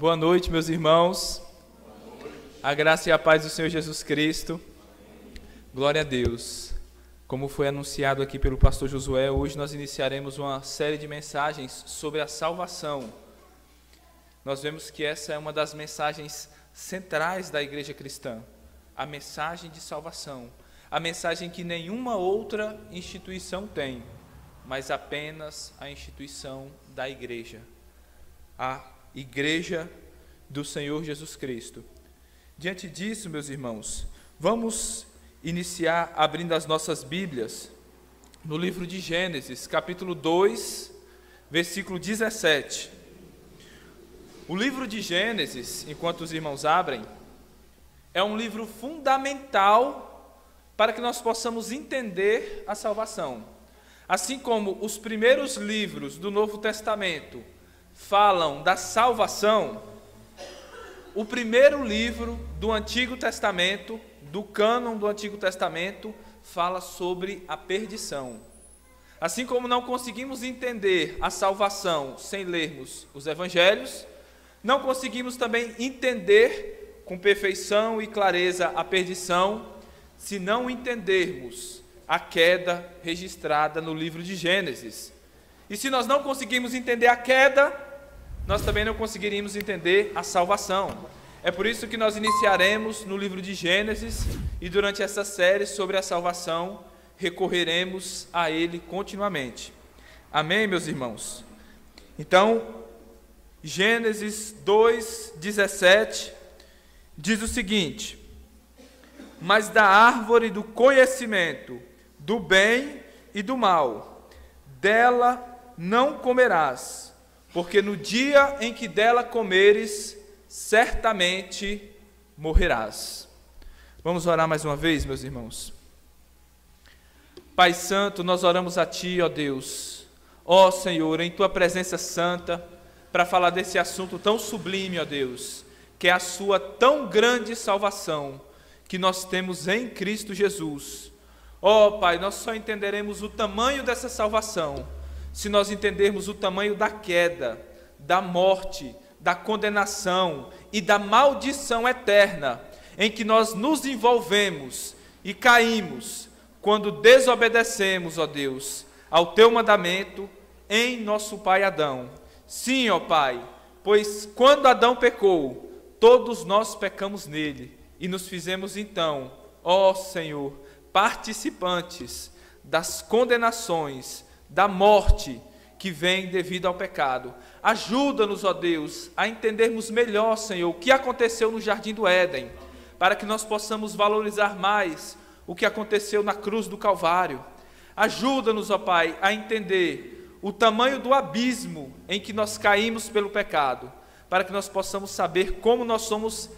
Boa noite, meus irmãos. A graça e a paz do Senhor Jesus Cristo. Glória a Deus. Como foi anunciado aqui pelo pastor Josué, hoje nós iniciaremos uma série de mensagens sobre a salvação. Nós vemos que essa é uma das mensagens centrais da igreja cristã, a mensagem de salvação, a mensagem que nenhuma outra instituição tem, mas apenas a instituição da igreja, a igreja do Senhor Jesus Cristo. Diante disso, meus irmãos, vamos iniciar abrindo as nossas Bíblias no livro de Gênesis, capítulo 2, versículo 17. O livro de Gênesis, enquanto os irmãos abrem, é um livro fundamental para que nós possamos entender a salvação. Assim como os primeiros livros do Novo Testamento falam da salvação, o primeiro livro do Antigo Testamento, do cânon do Antigo Testamento, fala sobre a perdição. Assim como não conseguimos entender a salvação sem lermos os evangelhos, não conseguimos também entender com perfeição e clareza a perdição se não entendermos a queda registrada no livro de Gênesis. E se nós não conseguimos entender a queda, nós também não conseguiríamos entender a salvação. É por isso que nós iniciaremos no livro de Gênesis e durante essa série sobre a salvação recorreremos a ele continuamente. Amém, meus irmãos? Então, Gênesis 2:17 diz o seguinte: Mas da árvore do conhecimento do bem e do mal, dela não comerás, porque no dia em que dela comeres, certamente morrerás. Vamos orar mais uma vez, meus irmãos. Pai Santo, nós oramos a Ti, ó Deus, ó Senhor, em Tua presença santa para falar desse assunto tão sublime, ó Deus, que é a sua tão grande salvação que nós temos em Cristo Jesus. Ó Pai, nós só entenderemos o tamanho dessa salvação se nós entendermos o tamanho da queda, da morte, da condenação e da maldição eterna em que nós nos envolvemos e caímos quando desobedecemos, ó Deus, ao teu mandamento em nosso pai Adão. Sim, ó Pai, pois quando Adão pecou, todos nós pecamos nele e nos fizemos então, ó Senhor, participantes das condenações, da morte que vem devido ao pecado. Ajuda-nos, ó Deus, a entendermos melhor, Senhor, o que aconteceu no jardim do Éden, para que nós possamos valorizar mais o que aconteceu na cruz do Calvário. Ajuda-nos, ó Pai, a entender o tamanho do abismo em que nós caímos pelo pecado, para que nós possamos saber como nós somos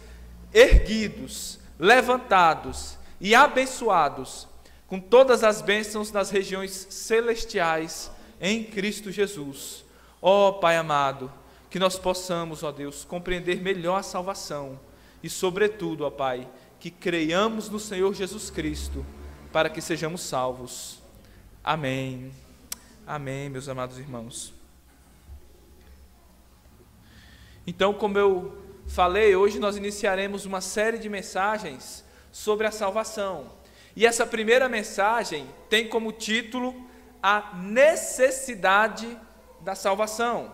erguidos, levantados e abençoados com todas as bênçãos nas regiões celestiais em Cristo Jesus. Ó oh, Pai amado, que nós possamos, ó Deus, compreender melhor a salvação e, sobretudo, ó Pai, que creiamos no Senhor Jesus Cristo para que sejamos salvos. Amém. Amém, meus amados irmãos. Então, como eu falei, hoje nós iniciaremos uma série de mensagens sobre a salvação. E essa primeira mensagem tem como título a necessidade da salvação.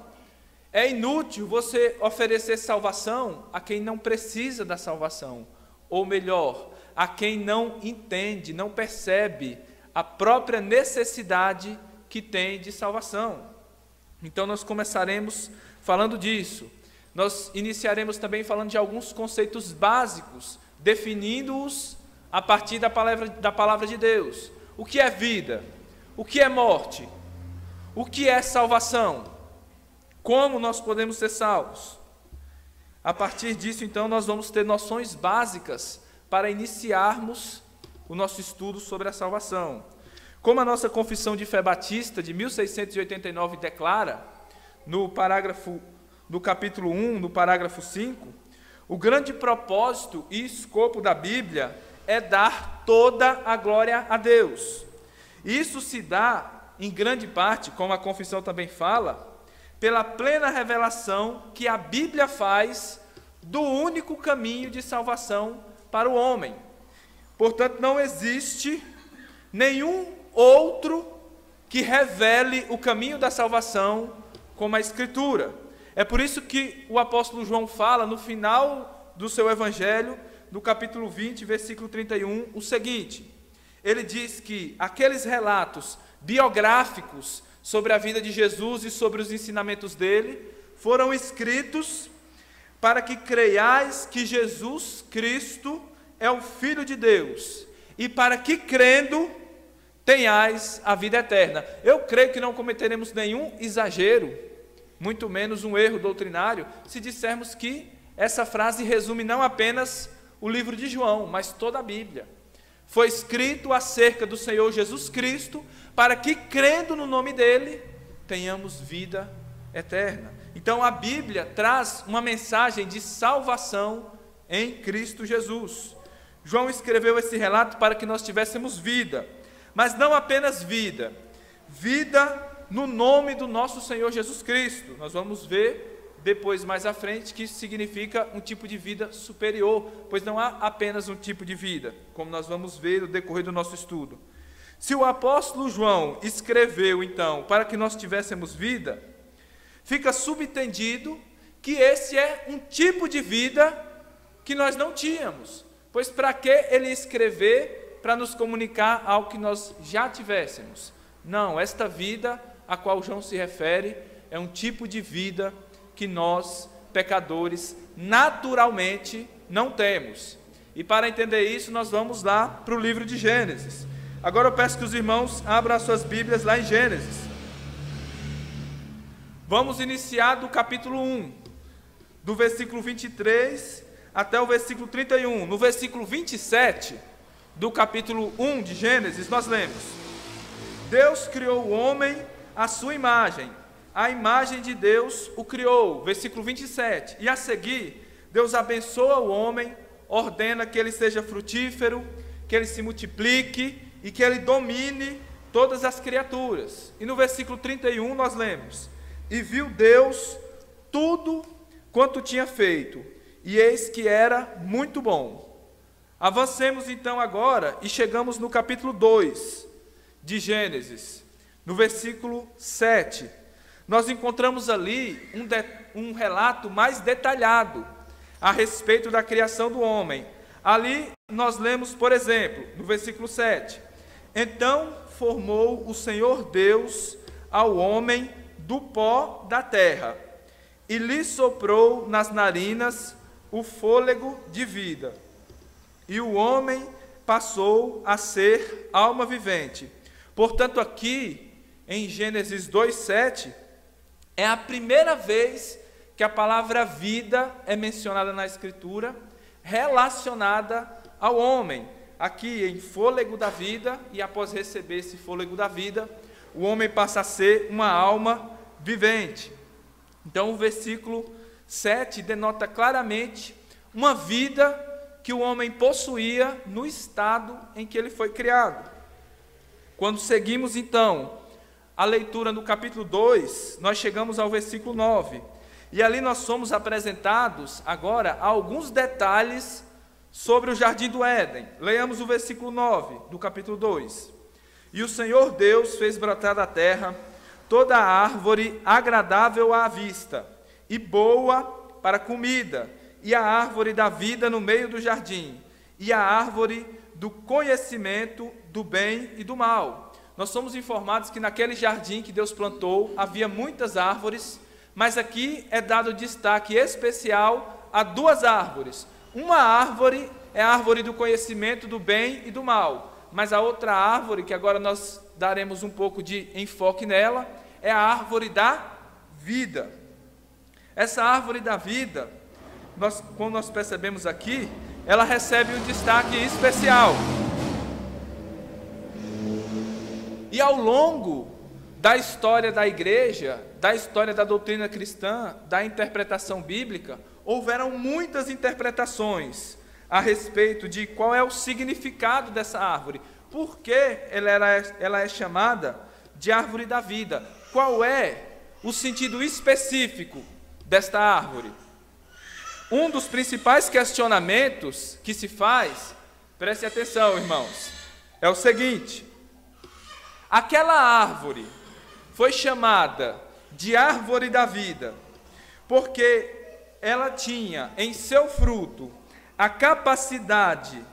É inútil você oferecer salvação a quem não precisa da salvação, ou melhor, a quem não entende, não percebe a própria necessidade que tem de salvação. Então nós começaremos falando disso. Nós iniciaremos também falando de alguns conceitos básicos, definindo-os a partir da palavra, da palavra de Deus. O que é vida? O que é morte? O que é salvação? Como nós podemos ser salvos? A partir disso, então, nós vamos ter noções básicas para iniciarmos o nosso estudo sobre a salvação. Como a nossa Confissão de Fé Batista de 1689 declara, no parágrafo no capítulo 1, no parágrafo 5, o grande propósito e escopo da Bíblia é dar toda a glória a Deus. Isso se dá, em grande parte, como a confissão também fala, pela plena revelação que a Bíblia faz do único caminho de salvação para o homem. Portanto, não existe nenhum outro que revele o caminho da salvação como a Escritura. É por isso que o apóstolo João fala no final do seu evangelho, no capítulo 20, versículo 31, o seguinte: ele diz que aqueles relatos biográficos sobre a vida de Jesus e sobre os ensinamentos dele foram escritos para que creiais que Jesus Cristo é o Filho de Deus e para que crendo tenhais a vida eterna. Eu creio que não cometeremos nenhum exagero, muito menos um erro doutrinário, se dissermos que essa frase resume não apenas o livro de João, mas toda a Bíblia. Foi escrito acerca do Senhor Jesus Cristo, para que, crendo no nome dele, tenhamos vida eterna. Então a Bíblia traz uma mensagem de salvação em Cristo Jesus. João escreveu esse relato para que nós tivéssemos vida, mas não apenas vida, vida no nome do nosso Senhor Jesus Cristo. Nós vamos ver depois mais à frente que isso significa um tipo de vida superior, pois não há apenas um tipo de vida, como nós vamos ver no decorrer do nosso estudo. Se o apóstolo João escreveu então para que nós tivéssemos vida, fica subentendido que esse é um tipo de vida que nós não tínhamos. Pois para que ele escrever para nos comunicar algo que nós já tivéssemos? Não, esta vida a qual João se refere é um tipo de vida que nós, pecadores, naturalmente não temos. E para entender isso, nós vamos lá para o livro de Gênesis. Agora eu peço que os irmãos abram as suas Bíblias lá em Gênesis. Vamos iniciar do capítulo 1, do versículo 23 até o versículo 31. No versículo 27 do capítulo 1 de Gênesis, nós lemos: Deus criou o homem à sua imagem, a imagem de Deus o criou. Versículo 27. E a seguir, Deus abençoa o homem, ordena que ele seja frutífero, que ele se multiplique e que ele domine todas as criaturas. E no versículo 31 nós lemos: E viu Deus tudo quanto tinha feito, e eis que era muito bom. Avancemos então agora e chegamos no capítulo 2 de Gênesis, no versículo 7 nós encontramos ali um, de, um relato mais detalhado a respeito da criação do homem. Ali nós lemos, por exemplo, no versículo 7: Então formou o Senhor Deus ao homem do pó da terra e lhe soprou nas narinas o fôlego de vida. E o homem passou a ser alma vivente. Portanto, aqui em Gênesis 2:7, é a primeira vez que a palavra vida é mencionada na Escritura, relacionada ao homem. Aqui em fôlego da vida, e após receber esse fôlego da vida, o homem passa a ser uma alma vivente. Então, o versículo 7 denota claramente uma vida que o homem possuía no estado em que ele foi criado. Quando seguimos então a leitura no capítulo 2, nós chegamos ao versículo 9. E ali nós somos apresentados agora alguns detalhes sobre o jardim do Éden. Leamos o versículo 9 do capítulo 2. E o Senhor Deus fez brotar da terra toda a árvore agradável à vista e boa para comida, e a árvore da vida no meio do jardim, e a árvore do conhecimento do bem e do mal nós somos informados que naquele jardim que Deus plantou havia muitas árvores, mas aqui é dado destaque especial a duas árvores. Uma árvore é a árvore do conhecimento do bem e do mal, mas a outra árvore, que agora nós daremos um pouco de enfoque nela, é a árvore da vida. Essa árvore da vida, nós, como nós percebemos aqui, ela recebe um destaque especial. E ao longo da história da igreja, da história da doutrina cristã, da interpretação bíblica, houveram muitas interpretações a respeito de qual é o significado dessa árvore, por que ela, era, ela é chamada de árvore da vida, qual é o sentido específico desta árvore? Um dos principais questionamentos que se faz, preste atenção, irmãos, é o seguinte: aquela árvore foi chamada de árvore da vida, porque ela tinha em seu fruto a capacidade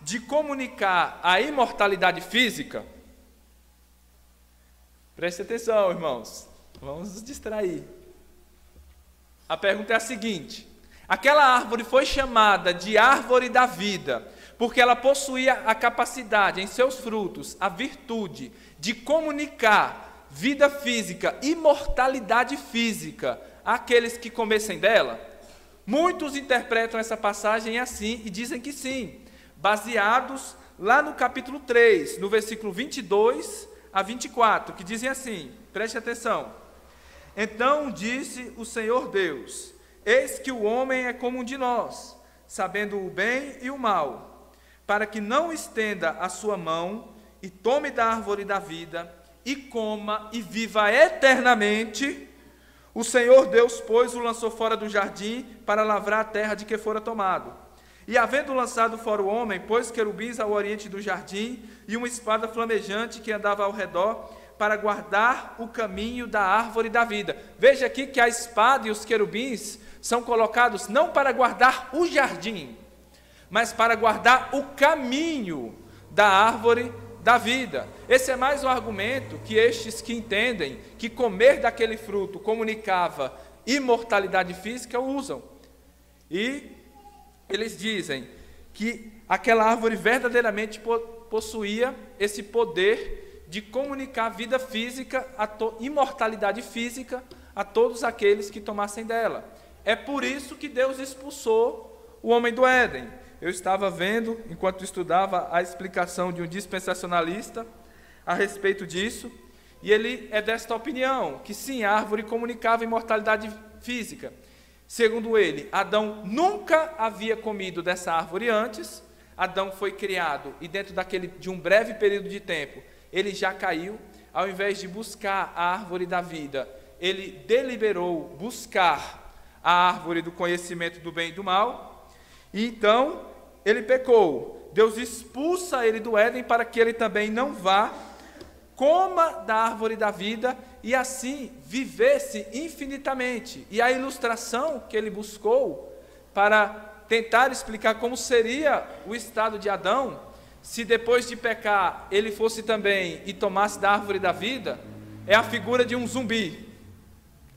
de comunicar a imortalidade física. Preste atenção, irmãos. Vamos nos distrair. A pergunta é a seguinte: aquela árvore foi chamada de árvore da vida, porque ela possuía a capacidade em seus frutos, a virtude de comunicar vida física, imortalidade física àqueles que comessem dela? Muitos interpretam essa passagem assim e dizem que sim, baseados lá no capítulo 3, no versículo 22 a 24, que dizem assim: preste atenção. Então disse o Senhor Deus: Eis que o homem é como um de nós, sabendo o bem e o mal, para que não estenda a sua mão e tome da árvore da vida e coma e viva eternamente. O Senhor Deus, pois, o lançou fora do jardim para lavrar a terra de que fora tomado. E havendo lançado fora o homem, pôs querubins ao oriente do jardim e uma espada flamejante que andava ao redor para guardar o caminho da árvore da vida. Veja aqui que a espada e os querubins são colocados não para guardar o jardim, mas para guardar o caminho da árvore da vida. Esse é mais um argumento que estes que entendem que comer daquele fruto comunicava imortalidade física usam. E eles dizem que aquela árvore verdadeiramente possuía esse poder de comunicar vida física, a imortalidade física a todos aqueles que tomassem dela. É por isso que Deus expulsou o homem do Éden eu estava vendo, enquanto estudava, a explicação de um dispensacionalista a respeito disso, e ele é desta opinião, que sim, a árvore comunicava imortalidade física. Segundo ele, Adão nunca havia comido dessa árvore antes, Adão foi criado e dentro daquele de um breve período de tempo, ele já caiu, ao invés de buscar a árvore da vida, ele deliberou buscar a árvore do conhecimento do bem e do mal, e então ele pecou. Deus expulsa ele do Éden para que ele também não vá, coma da árvore da vida e assim vivesse infinitamente. E a ilustração que ele buscou para tentar explicar como seria o estado de Adão, se depois de pecar ele fosse também e tomasse da árvore da vida, é a figura de um zumbi.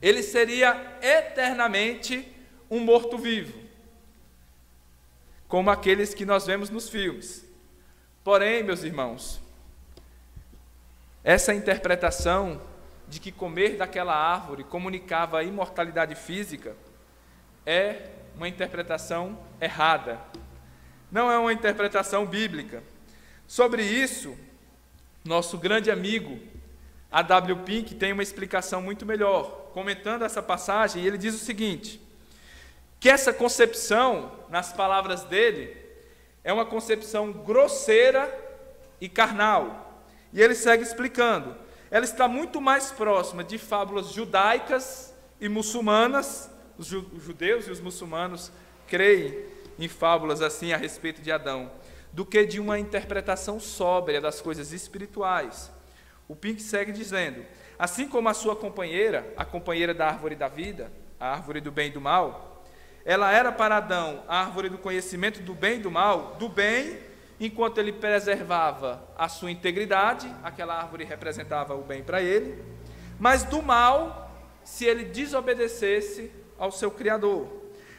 Ele seria eternamente um morto-vivo como aqueles que nós vemos nos filmes. Porém, meus irmãos, essa interpretação de que comer daquela árvore comunicava a imortalidade física é uma interpretação errada. Não é uma interpretação bíblica. Sobre isso, nosso grande amigo A.W. Pink tem uma explicação muito melhor. Comentando essa passagem, ele diz o seguinte: que essa concepção, nas palavras dele, é uma concepção grosseira e carnal. E ele segue explicando. Ela está muito mais próxima de fábulas judaicas e muçulmanas. Os judeus e os muçulmanos creem em fábulas assim a respeito de Adão, do que de uma interpretação sóbria das coisas espirituais. O Pink segue dizendo: assim como a sua companheira, a companheira da árvore da vida, a árvore do bem e do mal, ela era para Adão a árvore do conhecimento do bem e do mal, do bem, enquanto ele preservava a sua integridade, aquela árvore representava o bem para ele, mas do mal, se ele desobedecesse ao seu Criador.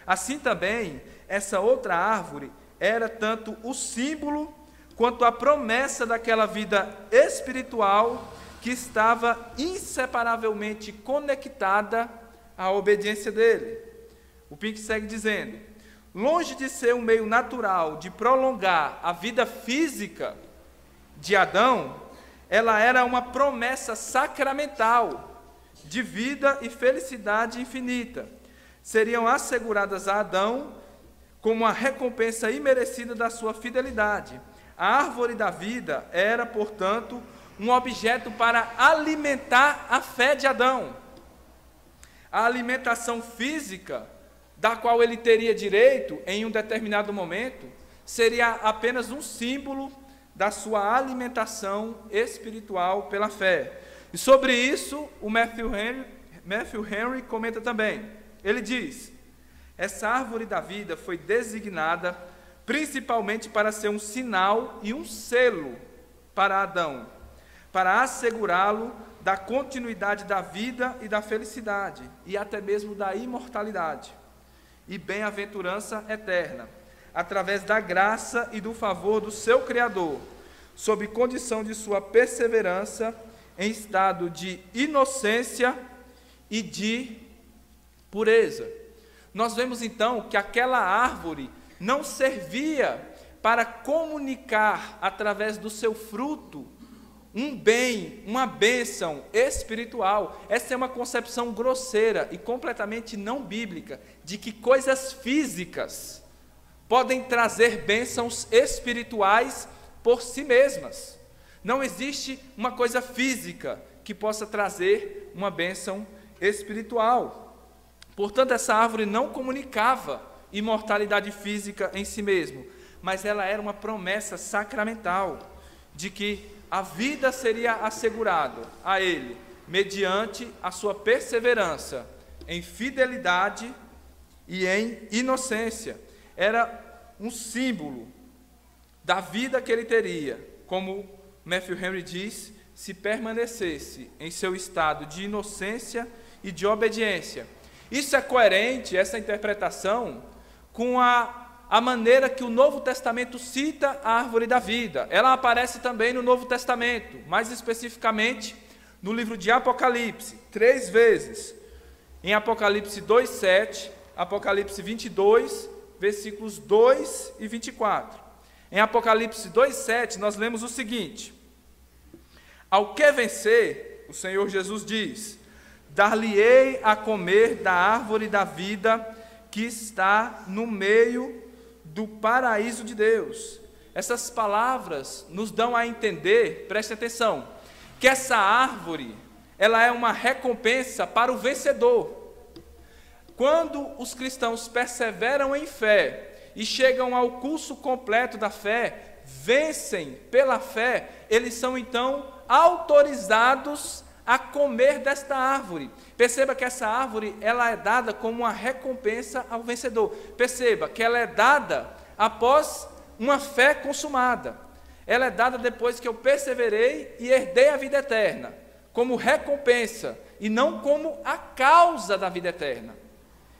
Assim também, essa outra árvore era tanto o símbolo quanto a promessa daquela vida espiritual que estava inseparavelmente conectada à obediência dele. O Pink segue dizendo: longe de ser um meio natural de prolongar a vida física de Adão, ela era uma promessa sacramental de vida e felicidade infinita. Seriam asseguradas a Adão como uma recompensa imerecida da sua fidelidade. A árvore da vida era, portanto, um objeto para alimentar a fé de Adão. A alimentação física, da qual ele teria direito em um determinado momento, seria apenas um símbolo da sua alimentação espiritual pela fé. E sobre isso, o Matthew Henry, Matthew Henry comenta também. Ele diz: essa árvore da vida foi designada principalmente para ser um sinal e um selo para Adão, para assegurá-lo da continuidade da vida e da felicidade, e até mesmo da imortalidade e bem-aventurança eterna, através da graça e do favor do seu Criador, sob condição de sua perseverança em estado de inocência e de pureza. Nós vemos então que aquela árvore não servia para comunicar através do seu fruto um bem, uma bênção espiritual. Essa é uma concepção grosseira e completamente não bíblica de que coisas físicas podem trazer bênçãos espirituais por si mesmas. Não existe uma coisa física que possa trazer uma bênção espiritual. Portanto, essa árvore não comunicava imortalidade física em si mesmo, mas ela era uma promessa sacramental de que a vida seria assegurada a ele mediante a sua perseverança em fidelidade e em inocência. Era um símbolo da vida que ele teria, como Matthew Henry diz, se permanecesse em seu estado de inocência e de obediência. Isso é coerente, essa interpretação, com a a maneira que o Novo Testamento cita a árvore da vida. Ela aparece também no Novo Testamento, mais especificamente no livro de Apocalipse, três vezes. Em Apocalipse 2:7, Apocalipse 22, versículos 2 e 24. Em Apocalipse 2:7, nós lemos o seguinte: Ao que vencer, o Senhor Jesus diz: Dar-lhe-ei a comer da árvore da vida que está no meio do paraíso de Deus. Essas palavras nos dão a entender, preste atenção, que essa árvore, ela é uma recompensa para o vencedor. Quando os cristãos perseveram em fé e chegam ao curso completo da fé, vencem pela fé, eles são então autorizados a comer desta árvore. Perceba que essa árvore ela é dada como uma recompensa ao vencedor. Perceba que ela é dada após uma fé consumada. Ela é dada depois que eu perseverei e herdei a vida eterna, como recompensa e não como a causa da vida eterna.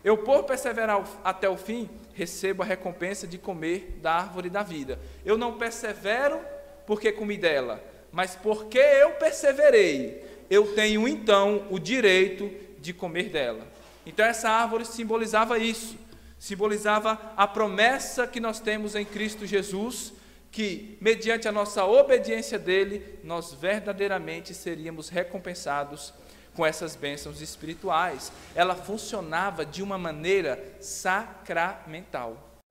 Eu, por perseverar até o fim, recebo a recompensa de comer da árvore da vida. Eu não persevero porque comi dela, mas porque eu perseverei, eu tenho então o direito de comer dela. Então essa árvore simbolizava isso, simbolizava a promessa que nós temos em Cristo Jesus, que mediante a nossa obediência dele, nós verdadeiramente seríamos recompensados com essas bênçãos espirituais. Ela funcionava de uma maneira sacramental.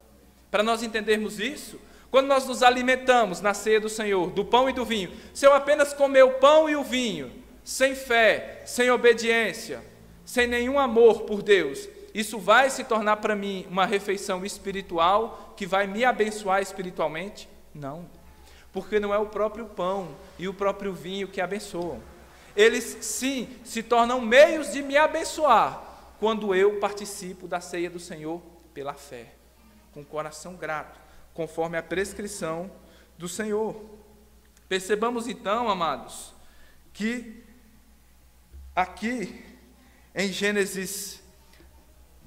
Para nós entendermos isso, quando nós nos alimentamos na ceia do Senhor, do pão e do vinho, se eu apenas comer o pão e o vinho, sem fé, sem obediência, sem nenhum amor por Deus, isso vai se tornar para mim uma refeição espiritual que vai me abençoar espiritualmente? Não. Porque não é o próprio pão e o próprio vinho que abençoam. Eles sim se tornam meios de me abençoar quando eu participo da ceia do Senhor pela fé, com coração grato, conforme a prescrição do Senhor. Percebamos então, amados, que Aqui, em Gênesis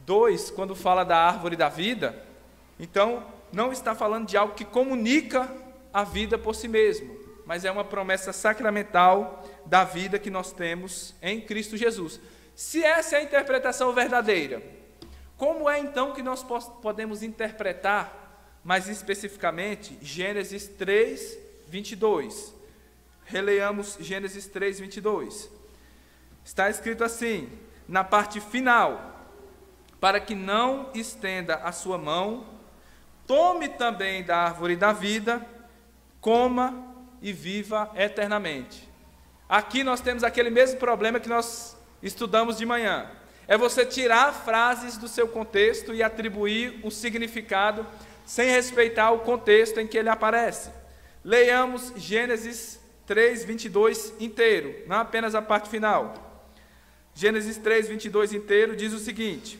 2, quando fala da árvore da vida, então não está falando de algo que comunica a vida por si mesmo, mas é uma promessa sacramental da vida que nós temos em Cristo Jesus. Se essa é a interpretação verdadeira, como é então que nós podemos interpretar, mais especificamente, Gênesis 3, 22? Releiamos Gênesis 3, 22. Está escrito assim, na parte final: para que não estenda a sua mão, tome também da árvore da vida, coma e viva eternamente. Aqui nós temos aquele mesmo problema que nós estudamos de manhã. É você tirar frases do seu contexto e atribuir o significado sem respeitar o contexto em que ele aparece. Leiamos Gênesis 3, 22 inteiro, não apenas a parte final. Gênesis 3, 22 inteiro diz o seguinte: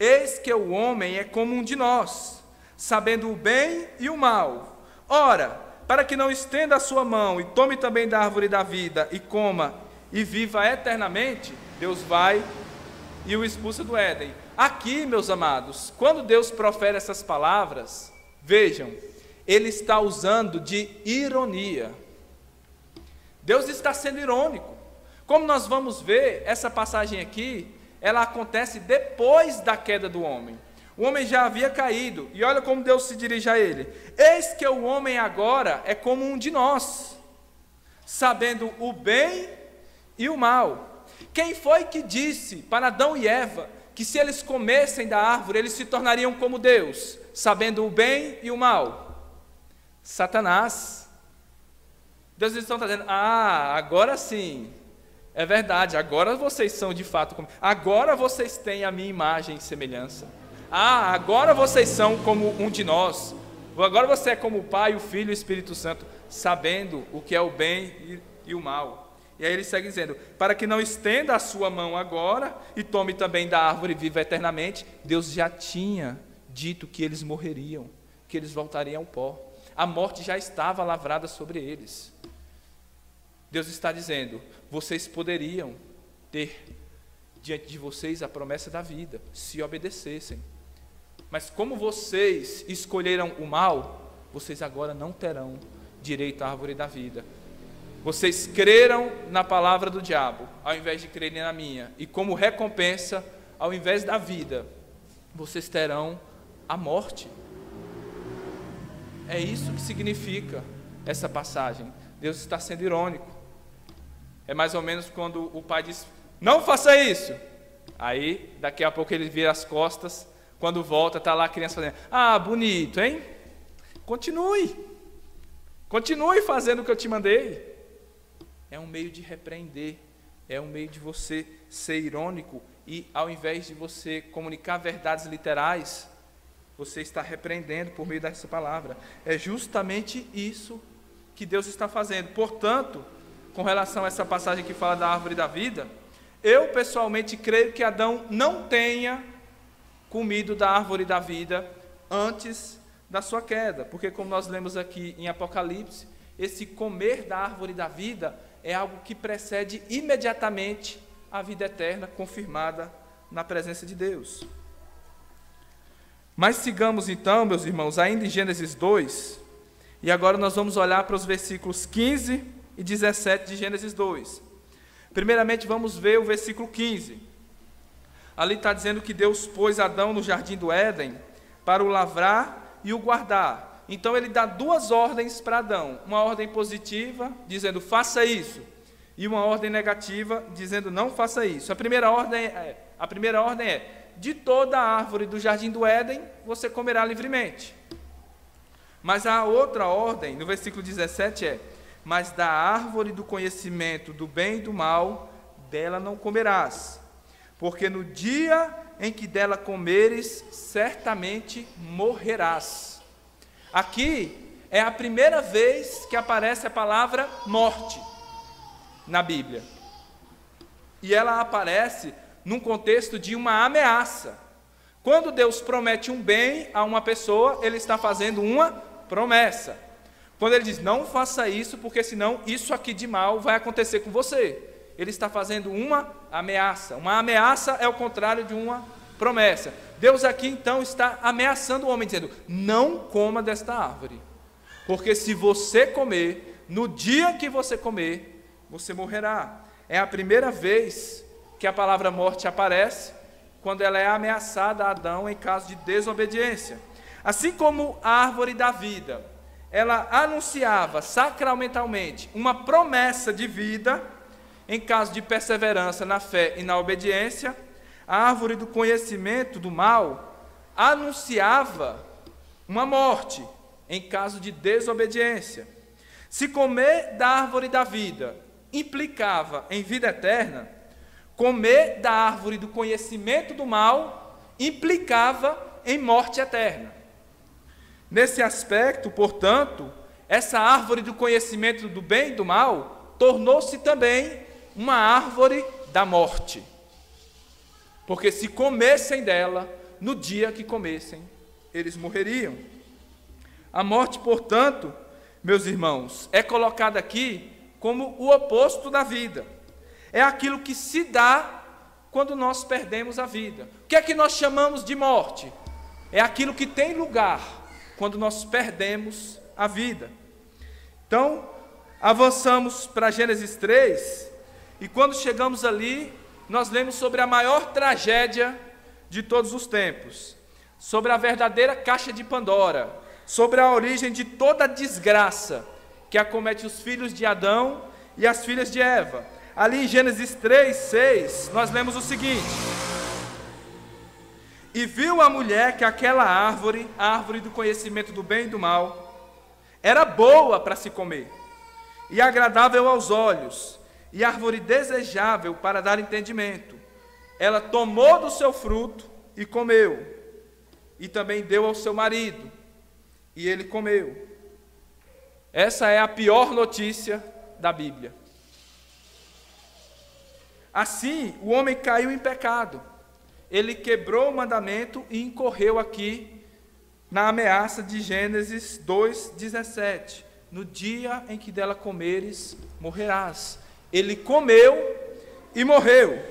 Eis que o homem é como um de nós, sabendo o bem e o mal. Ora, para que não estenda a sua mão e tome também da árvore da vida e coma e viva eternamente, Deus vai e o expulsa do Éden. Aqui, meus amados, quando Deus profere essas palavras, vejam, ele está usando de ironia. Deus está sendo irônico. Como nós vamos ver, essa passagem aqui, ela acontece depois da queda do homem. O homem já havia caído, e olha como Deus se dirige a ele: Eis que o homem agora é como um de nós, sabendo o bem e o mal. Quem foi que disse para Adão e Eva que se eles comessem da árvore, eles se tornariam como Deus, sabendo o bem e o mal? Satanás. Deus está dizendo: Ah, agora sim, é verdade, agora vocês são de fato como. Agora vocês têm a minha imagem e semelhança. Ah, agora vocês são como um de nós. Agora você é como o Pai, o Filho e o Espírito Santo, sabendo o que é o bem e, e o mal. E aí ele segue dizendo: Para que não estenda a sua mão agora e tome também da árvore viva eternamente, Deus já tinha dito que eles morreriam, que eles voltariam ao pó. A morte já estava lavrada sobre eles. Deus está dizendo: vocês poderiam ter diante de vocês a promessa da vida, se obedecessem. Mas como vocês escolheram o mal, vocês agora não terão direito à árvore da vida. Vocês creram na palavra do diabo, ao invés de crerem na minha, e como recompensa, ao invés da vida, vocês terão a morte. É isso que significa essa passagem. Deus está sendo irônico. É mais ou menos quando o pai diz: Não faça isso. Aí, daqui a pouco ele vira as costas. Quando volta, está lá a criança fazendo: Ah, bonito, hein? Continue. Continue fazendo o que eu te mandei. É um meio de repreender. É um meio de você ser irônico e, ao invés de você comunicar verdades literais, você está repreendendo por meio dessa palavra. É justamente isso que Deus está fazendo. Portanto, com relação a essa passagem que fala da árvore da vida, eu pessoalmente creio que Adão não tenha comido da árvore da vida antes da sua queda, porque como nós lemos aqui em Apocalipse, esse comer da árvore da vida é algo que precede imediatamente a vida eterna confirmada na presença de Deus. Mas sigamos então, meus irmãos, ainda em Gênesis 2, e agora nós vamos olhar para os versículos 15 e 17 de Gênesis 2. Primeiramente, vamos ver o versículo 15. Ali está dizendo que Deus pôs Adão no jardim do Éden para o lavrar e o guardar. Então, ele dá duas ordens para Adão: uma ordem positiva, dizendo faça isso, e uma ordem negativa, dizendo não faça isso. A primeira ordem é, a primeira ordem é de toda a árvore do jardim do Éden você comerá livremente. Mas a outra ordem, no versículo 17, é: mas da árvore do conhecimento do bem e do mal, dela não comerás, porque no dia em que dela comeres, certamente morrerás. Aqui é a primeira vez que aparece a palavra morte na Bíblia. E ela aparece num contexto de uma ameaça. Quando Deus promete um bem a uma pessoa, ele está fazendo uma promessa. Quando ele diz, não faça isso, porque senão isso aqui de mal vai acontecer com você. Ele está fazendo uma ameaça. Uma ameaça é o contrário de uma promessa. Deus aqui então está ameaçando o homem, dizendo: não coma desta árvore. Porque se você comer, no dia que você comer, você morrerá. É a primeira vez que a palavra morte aparece quando ela é ameaçada a Adão em caso de desobediência. Assim como a árvore da vida ela anunciava sacramentalmente uma promessa de vida em caso de perseverança na fé e na obediência, a árvore do conhecimento do mal anunciava uma morte em caso de desobediência. Se comer da árvore da vida implicava em vida eterna, comer da árvore do conhecimento do mal implicava em morte eterna. Nesse aspecto, portanto, essa árvore do conhecimento do bem e do mal tornou-se também uma árvore da morte. Porque se comessem dela, no dia que comessem, eles morreriam. A morte, portanto, meus irmãos, é colocada aqui como o oposto da vida. É aquilo que se dá quando nós perdemos a vida. O que é que nós chamamos de morte? É aquilo que tem lugar quando nós perdemos a vida. Então, avançamos para Gênesis 3, e quando chegamos ali, nós lemos sobre a maior tragédia de todos os tempos, sobre a verdadeira caixa de Pandora, sobre a origem de toda a desgraça que acomete os filhos de Adão e as filhas de Eva. Ali em Gênesis 3, 6, nós lemos o seguinte: E viu a mulher que aquela árvore, a árvore do conhecimento do bem e do mal, era boa para se comer, e agradável aos olhos, e árvore desejável para dar entendimento. Ela tomou do seu fruto e comeu, e também deu ao seu marido, e ele comeu. Essa é a pior notícia da Bíblia. Assim, o homem caiu em pecado. Ele quebrou o mandamento e incorreu aqui na ameaça de Gênesis 2:17. No dia em que dela comeres, morrerás. Ele comeu e morreu.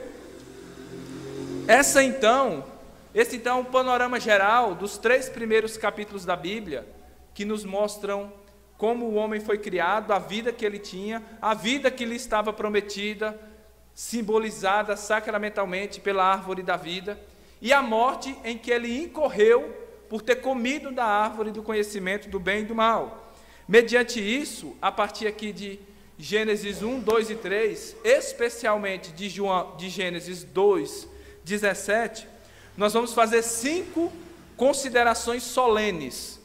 Essa então, esse então é um panorama geral dos três primeiros capítulos da Bíblia que nos mostram como o homem foi criado, a vida que ele tinha, a vida que lhe estava prometida, simbolizada sacramentalmente pela árvore da vida, e a morte em que ele incorreu por ter comido da árvore do conhecimento do bem e do mal. Mediante isso, a partir aqui de Gênesis 1, 2 e 3, especialmente de, João, de Gênesis 2, 17, nós vamos fazer cinco considerações solenes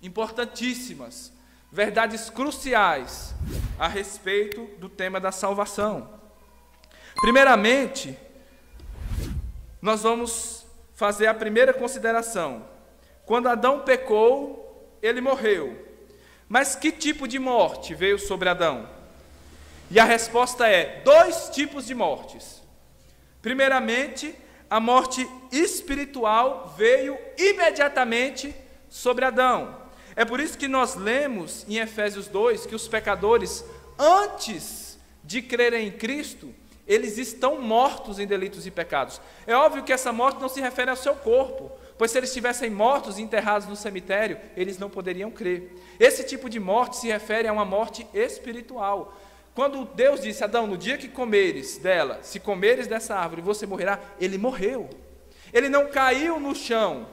importantíssimas, verdades cruciais a respeito do tema da salvação. Primeiramente, nós vamos fazer a primeira consideração. Quando Adão pecou, ele morreu. Mas que tipo de morte veio sobre Adão? E a resposta é: dois tipos de mortes. Primeiramente, a morte espiritual veio imediatamente sobre Adão. É por isso que nós lemos em Efésios 2 que os pecadores, antes de crerem em Cristo, eles estão mortos em delitos e pecados. É óbvio que essa morte não se refere ao seu corpo, pois se eles estivessem mortos e enterrados no cemitério, eles não poderiam crer. Esse tipo de morte se refere a uma morte espiritual. Quando Deus disse, Adão, no dia que comeres dela, se comeres dessa árvore, você morrerá, ele morreu. Ele não caiu no chão,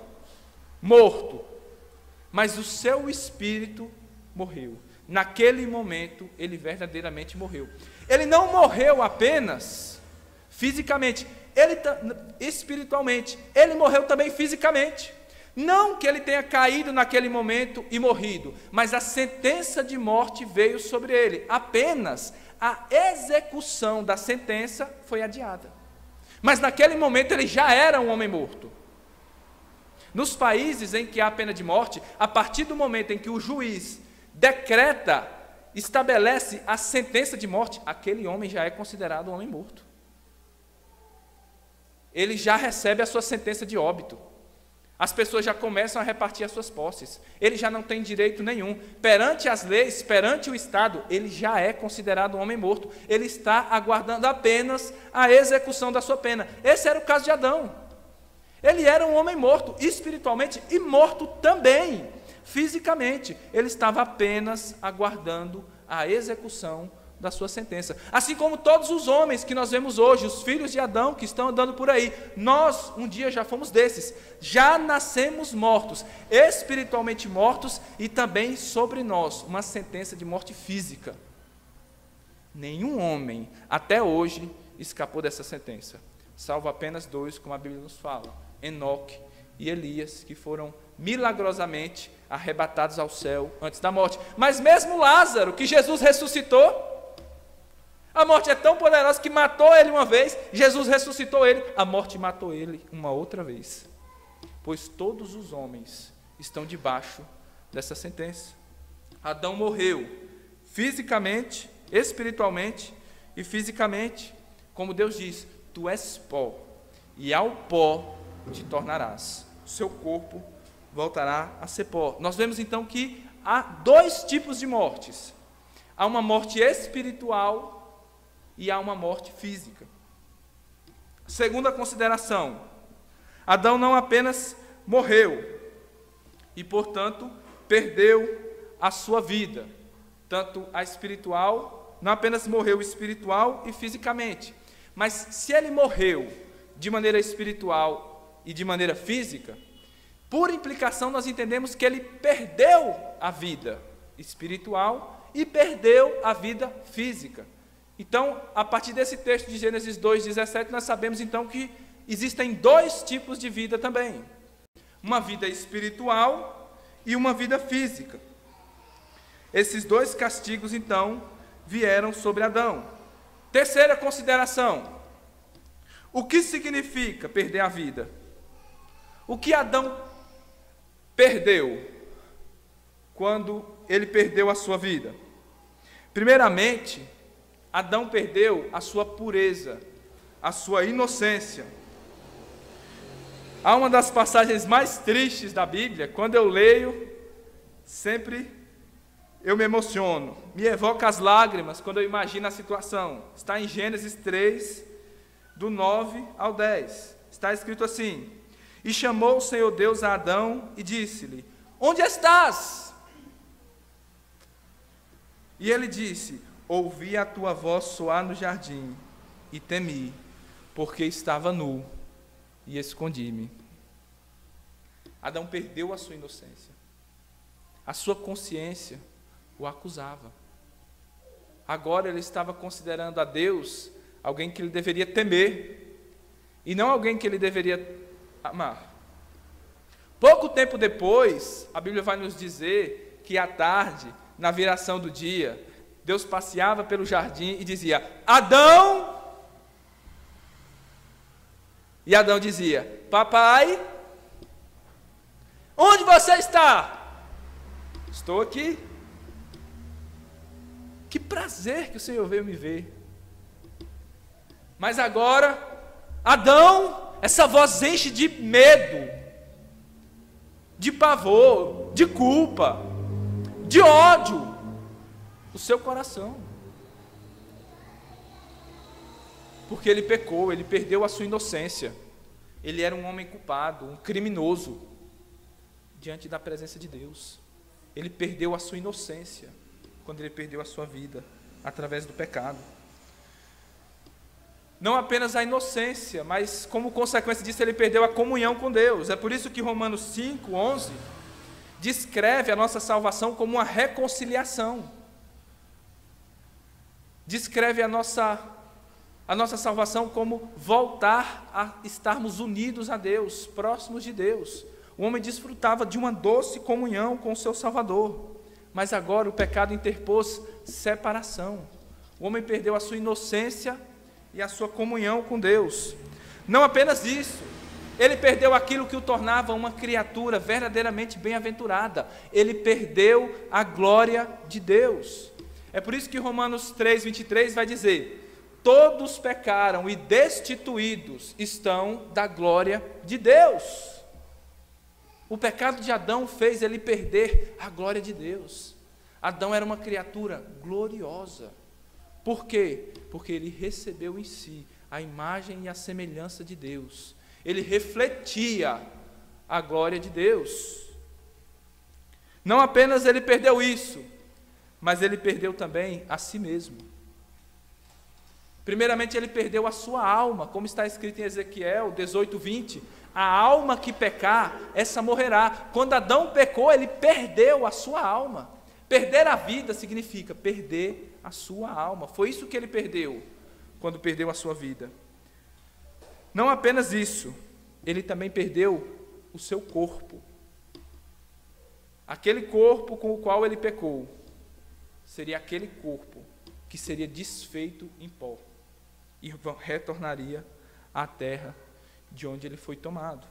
morto, mas o seu espírito morreu. Naquele momento, ele verdadeiramente morreu. Ele não morreu apenas fisicamente, ele espiritualmente, ele morreu também fisicamente. Não que ele tenha caído naquele momento e morrido, mas a sentença de morte veio sobre ele. Apenas a execução da sentença foi adiada. Mas naquele momento ele já era um homem morto. Nos países em que há pena de morte, a partir do momento em que o juiz decreta, estabelece a sentença de morte, aquele homem já é considerado um homem morto. Ele já recebe a sua sentença de óbito. As pessoas já começam a repartir as suas posses. Ele já não tem direito nenhum. Perante as leis, perante o Estado, ele já é considerado um homem morto. Ele está aguardando apenas a execução da sua pena. Esse era o caso de Adão. Ele era um homem morto espiritualmente e morto também fisicamente. Ele estava apenas aguardando a execução da sua sentença. Assim como todos os homens que nós vemos hoje, os filhos de Adão que estão andando por aí, nós um dia já fomos desses. Já nascemos mortos, espiritualmente mortos e também sobre nós uma sentença de morte física. Nenhum homem até hoje escapou dessa sentença, salvo apenas dois, como a Bíblia nos fala. Enoque e Elias, que foram milagrosamente arrebatados ao céu antes da morte. Mas mesmo Lázaro, que Jesus ressuscitou, A morte é tão poderosa que matou ele uma vez, Jesus ressuscitou ele, a morte matou ele uma outra vez. Pois todos os homens estão debaixo dessa sentença. Adão morreu fisicamente, espiritualmente e fisicamente. Como Deus diz: Tu és pó, e ao pó te tornarás. O seu corpo voltará a ser pó. Nós vemos então que há dois tipos de mortes: há uma morte espiritual e há uma morte física. Segunda consideração: Adão não apenas morreu e, portanto, perdeu a sua vida, tanto a espiritual, não apenas morreu espiritual e fisicamente, mas se ele morreu de maneira espiritual e de maneira física, por implicação nós entendemos que ele perdeu a vida espiritual e perdeu a vida física. Então, a partir desse texto de Gênesis 2:17, nós sabemos então que existem dois tipos de vida também: uma vida espiritual e uma vida física. Esses dois castigos então vieram sobre Adão. Terceira consideração: o que significa perder a vida? O que Adão perdeu quando ele perdeu a sua vida? Primeiramente, Adão perdeu a sua pureza, a sua inocência. Há uma das passagens mais tristes da Bíblia, quando eu leio, sempre eu me emociono, me evoca as lágrimas quando eu imagino a situação. Está em Gênesis 3, do 9 ao 10. Está escrito assim: E chamou o Senhor Deus a Adão e disse-lhe: Onde estás? E ele disse: Ouvi a tua voz soar no jardim e temi, porque estava nu e escondi-me. Adão perdeu a sua inocência. A sua consciência o acusava. Agora ele estava considerando a Deus alguém que ele deveria temer e não alguém que ele deveria amar. Pouco tempo depois, a Bíblia vai nos dizer que à tarde, na viração do dia, Deus passeava pelo jardim e dizia: Adão! E Adão dizia: Papai, onde você está? Estou aqui. Que prazer que o Senhor veio me ver. Mas agora, Adão, essa voz enche de medo, de pavor, de culpa, de ódio o seu coração. Porque ele pecou, ele perdeu a sua inocência. Ele era um homem culpado, um criminoso diante da presença de Deus. Ele perdeu a sua inocência quando ele perdeu a sua vida através do pecado. Não apenas a inocência, mas como consequência disso ele perdeu a comunhão com Deus. É por isso que Romanos 5, 11 descreve a nossa salvação como uma reconciliação descreve a nossa, a nossa salvação como voltar a estarmos unidos a Deus, próximos de Deus. O homem desfrutava de uma doce comunhão com o seu Salvador, mas agora o pecado interpôs separação. O homem perdeu a sua inocência e a sua comunhão com Deus. Não apenas isso, ele perdeu aquilo que o tornava uma criatura verdadeiramente bem-aventurada. Ele perdeu a glória de Deus. É por isso que Romanos 3, 23 vai dizer: Todos pecaram e destituídos estão da glória de Deus. O pecado de Adão fez ele perder a glória de Deus. Adão era uma criatura gloriosa. Por quê? Porque ele recebeu em si a imagem e a semelhança de Deus. Ele refletia a glória de Deus. Não apenas ele perdeu isso, mas ele perdeu também a si mesmo. Primeiramente, ele perdeu a sua alma, como está escrito em Ezequiel 18, 20. A alma que pecar, essa morrerá. Quando Adão pecou, ele perdeu a sua alma. Perder a vida significa perder a sua alma. Foi isso que ele perdeu quando perdeu a sua vida. Não apenas isso, ele também perdeu o seu corpo. Aquele corpo com o qual ele pecou seria aquele corpo que seria desfeito em pó e retornaria à terra de onde ele foi tomado.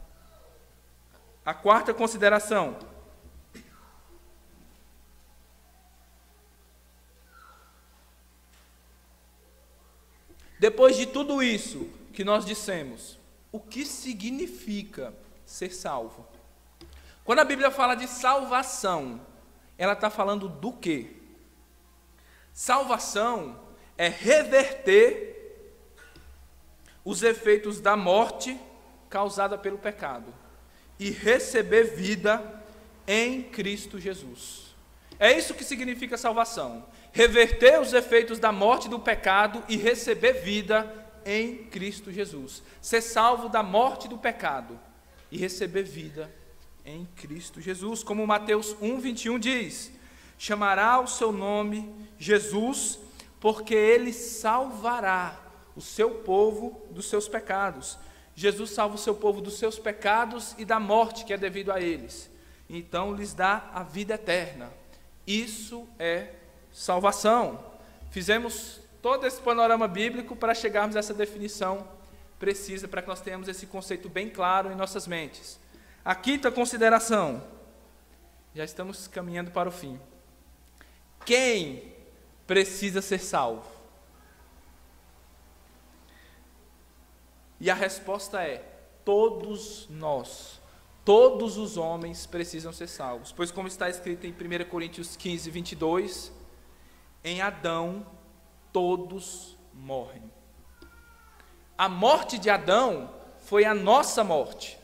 A quarta consideração. Depois de tudo isso que nós dissemos, o que significa ser salvo? Quando a Bíblia fala de salvação, ela está falando do quê? Salvação é reverter os efeitos da morte causada pelo pecado e receber vida em Cristo Jesus. É isso que significa salvação. Reverter os efeitos da morte do pecado e receber vida em Cristo Jesus. Ser salvo da morte do pecado e receber vida em Cristo Jesus. Como Mateus 1, 21 diz: Chamará o seu nome Jesus, porque ele salvará o seu povo dos seus pecados. Jesus salva o seu povo dos seus pecados e da morte que é devido a eles. Então lhes dá a vida eterna. Isso é salvação. Fizemos todo esse panorama bíblico para chegarmos a essa definição precisa, para que nós tenhamos esse conceito bem claro em nossas mentes. A quinta consideração. Já estamos caminhando para o fim. Quem precisa ser salvo? E a resposta é: todos nós, todos os homens precisam ser salvos. Pois, como está escrito em 1 Coríntios 15, 22, em Adão todos morrem. A morte de Adão foi a nossa morte.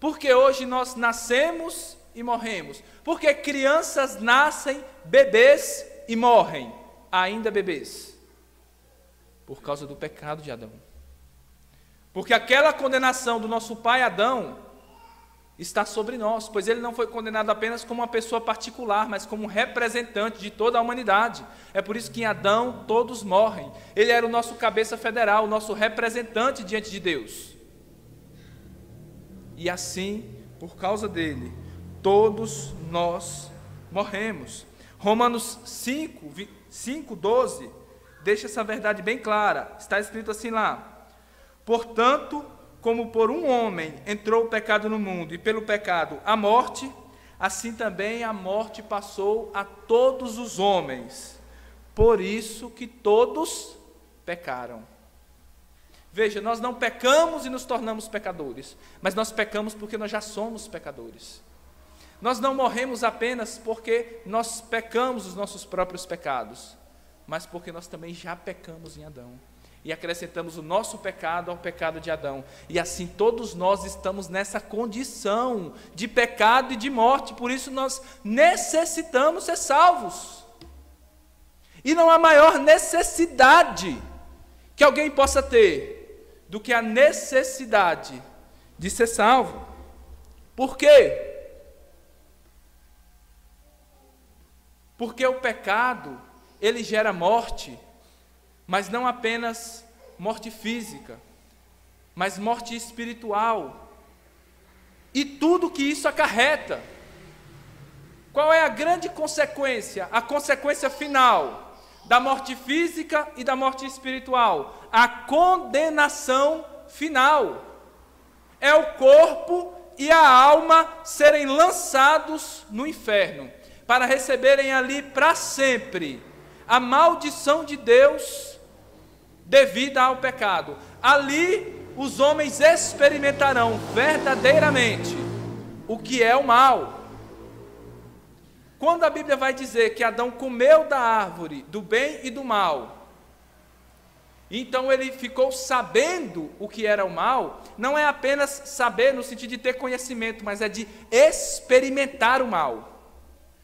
Porque hoje nós nascemos e morremos. Porque crianças nascem bebês e morrem, ainda bebês. Por causa do pecado de Adão. Porque aquela condenação do nosso pai Adão está sobre nós, pois ele não foi condenado apenas como uma pessoa particular, mas como um representante de toda a humanidade. É por isso que em Adão todos morrem. Ele era o nosso cabeça federal, o nosso representante diante de Deus. E assim, por causa dele, todos nós morremos. Romanos 5, 5 12, deixa essa verdade bem clara. Está escrito assim lá: Portanto, como por um homem entrou o pecado no mundo e pelo pecado a morte, assim também a morte passou a todos os homens. Por isso que todos pecaram. Veja, nós não pecamos e nos tornamos pecadores, mas nós pecamos porque nós já somos pecadores. Nós não morremos apenas porque nós pecamos os nossos próprios pecados, mas porque nós também já pecamos em Adão e acrescentamos o nosso pecado ao pecado de Adão. E assim todos nós estamos nessa condição de pecado e de morte, por isso nós necessitamos ser salvos. E não há maior necessidade que alguém possa ter do que a necessidade de ser salvo. Por quê? Porque o pecado, ele gera morte mas não apenas morte física, mas morte espiritual. E tudo que isso acarreta. Qual é a grande consequência? A consequência final da morte física e da morte espiritual? A condenação final. É o corpo e a alma serem lançados no inferno, para receberem ali para sempre a maldição de Deus devida ao pecado. Ali os homens experimentarão verdadeiramente o que é o mal. Quando a Bíblia vai dizer que Adão comeu da árvore do bem e do mal, então ele ficou sabendo o que era o mal, não é apenas saber no sentido de ter conhecimento, mas é de experimentar o mal.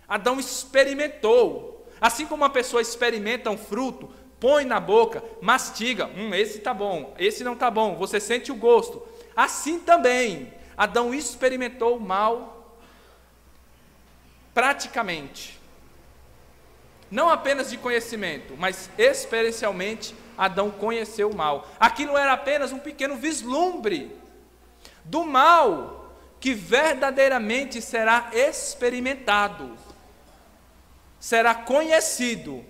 Adão experimentou. Assim como uma pessoa experimenta um fruto, põe na boca, mastiga, hum, esse tá bom, esse não tá bom, você sente o gosto. Assim também, Adão experimentou o mal praticamente. Não apenas de conhecimento, mas experiencialmente Adão conheceu o mal. Aquilo era apenas um pequeno vislumbre do mal que verdadeiramente será experimentado, será conhecido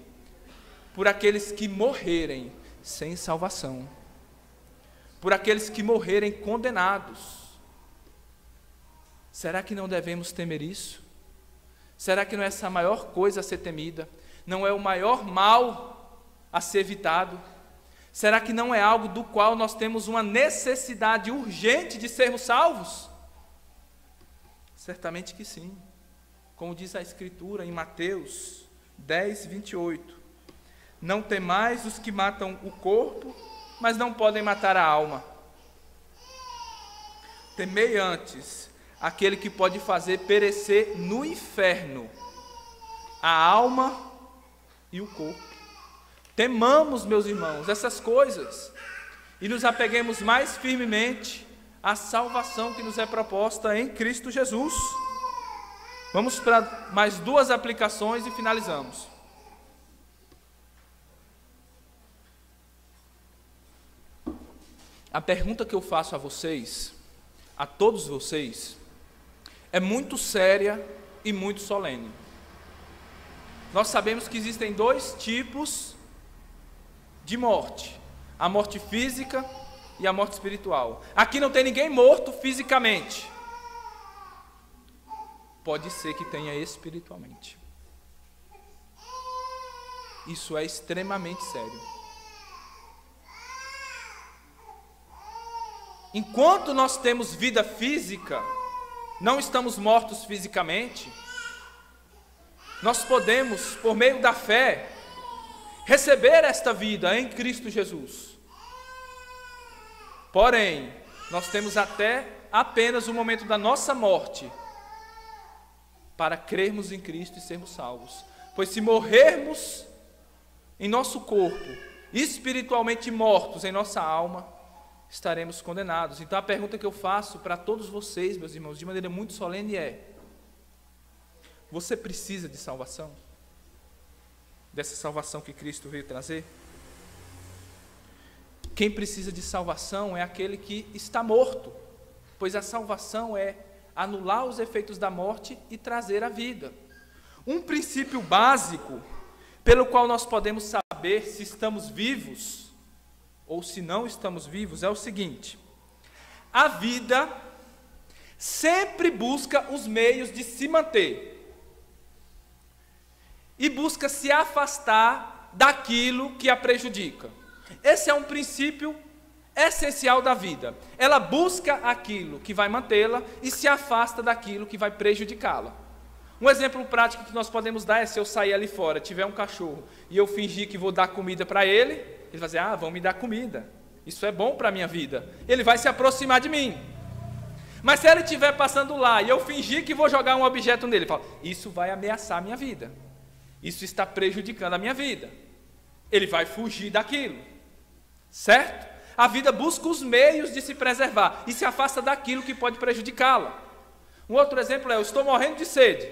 por aqueles que morrerem sem salvação, por aqueles que morrerem condenados. Será que não devemos temer isso? Será que não é essa a maior coisa a ser temida? Não é o maior mal a ser evitado? Será que não é algo do qual nós temos uma necessidade urgente de sermos salvos? Certamente que sim. Como diz a Escritura em Mateus 10, 28. Não temais os que matam o corpo, mas não podem matar a alma. Temei antes aquele que pode fazer perecer no inferno a alma e o corpo. Temamos, meus irmãos, essas coisas e nos apeguemos mais firmemente à salvação que nos é proposta em Cristo Jesus. Vamos para mais duas aplicações e finalizamos. A pergunta que eu faço a vocês, a todos vocês, é muito séria e muito solene. Nós sabemos que existem dois tipos de morte: a morte física e a morte espiritual. Aqui não tem ninguém morto fisicamente. Pode ser que tenha espiritualmente. Isso é extremamente sério. Enquanto nós temos vida física, não estamos mortos fisicamente, nós podemos, por meio da fé, receber esta vida em Cristo Jesus. Porém, nós temos até apenas o momento da nossa morte para crermos em Cristo e sermos salvos. Pois se morrermos em nosso corpo, espiritualmente mortos em nossa alma, estaremos condenados. Então a pergunta que eu faço para todos vocês, meus irmãos, de maneira muito solene é: você precisa de salvação? Dessa salvação que Cristo veio trazer? Quem precisa de salvação é aquele que está morto, pois a salvação é anular os efeitos da morte e trazer a vida. Um princípio básico pelo qual nós podemos saber se estamos vivos ou se não estamos vivos, é o seguinte: a vida sempre busca os meios de se manter e busca se afastar daquilo que a prejudica. Esse é um princípio essencial da vida. Ela busca aquilo que vai mantê-la e se afasta daquilo que vai prejudicá-la. Um exemplo prático que nós podemos dar é se eu sair ali fora, tiver um cachorro e eu fingir que vou dar comida para ele, ele vai dizer: Ah, vão me dar comida. Isso é bom para a minha vida. Ele vai se aproximar de mim. Mas se ele estiver passando lá e eu fingir que vou jogar um objeto nele, falo, isso vai ameaçar a minha vida. Isso está prejudicando a minha vida. Ele vai fugir daquilo. Certo? A vida busca os meios de se preservar e se afasta daquilo que pode prejudicá-la. Um outro exemplo é: eu estou morrendo de sede.